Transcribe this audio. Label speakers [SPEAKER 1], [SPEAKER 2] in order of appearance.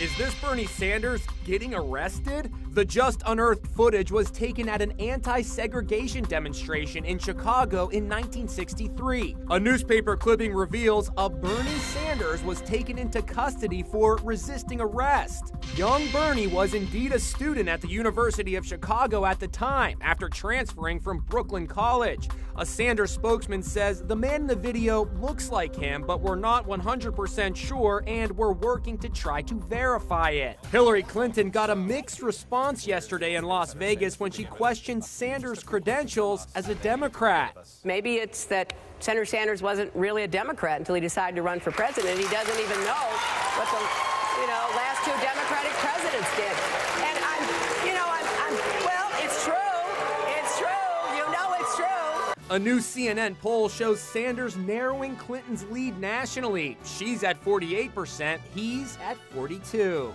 [SPEAKER 1] Is this Bernie Sanders getting arrested? The just unearthed footage was taken at an anti segregation demonstration in Chicago in 1963. A newspaper clipping reveals a Bernie Sanders was taken into custody for resisting arrest. Young Bernie was indeed a student at the University of Chicago at the time after transferring from Brooklyn College. A Sanders spokesman says the man in the video looks like him, but we're not 100% sure and we're working to try to verify it. Hillary Clinton got a mixed response yesterday in Las Vegas when she questioned Sanders' credentials as a Democrat.
[SPEAKER 2] Maybe it's that Senator Sanders wasn't really a Democrat until he decided to run for president. He doesn't even know what the you know last two Democratic presidents did. And I'm, you know, I'm, I'm well, it's true. It's true. You know it's true.
[SPEAKER 1] A new CNN poll shows Sanders narrowing Clinton's lead nationally. She's at 48%, he's at 42.